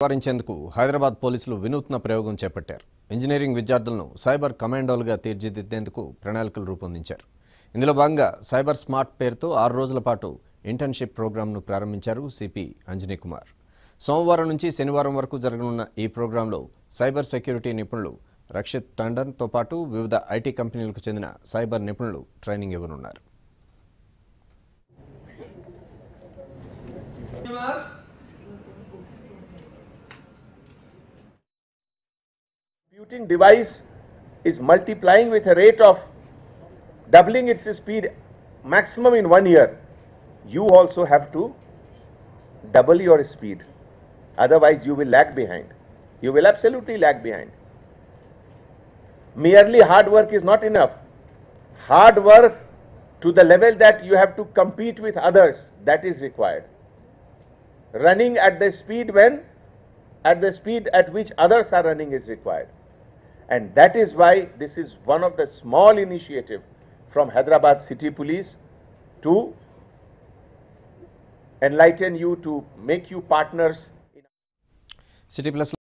నివారించేందుకు హైదరాబాద్ పోలీసులు వినూత్న ప్రయోగం చేపట్టారు. ఇంజనీరింగ్ విద్యార్థులను సైబర్ కమాండోలుగా తీర్చిదిద్దేందుకు ప్రణాళికలు రూపొందించారు. ఇందులో భాగంగా సైబర్ స్మార్ట్ పేరుతో ఆరు రోజుల పాటు ఇంటర్న్షిప్ ప్రోగ్రాంను ప్రారంభించారు సిపి అంజనీ కుమార్. సోమవారం నుంచి శనివారం వరకు జరగనున్న ఈ ప్రోగ్రాంలో సైబర్ సెక్యూరిటీ నిపుణులు రక్షిత్ టండన్తో పాటు వివిధ ఐటీ కంపెనీలకు చెందిన సైబర్ నిపుణులు ట్రైనింగ్ ఇవ్వనున్నారు. Computing device is multiplying with a rate of doubling its speed maximum in one year, you also have to double your speed. Otherwise, you will lag behind. You will absolutely lag behind. Merely hard work is not enough. Hard work to the level that you have to compete with others, that is required. Running at the speed when at the speed at which others are running is required. And that is why this is one of the small initiative from Hyderabad City Police to enlighten you, to make you partners. City Plus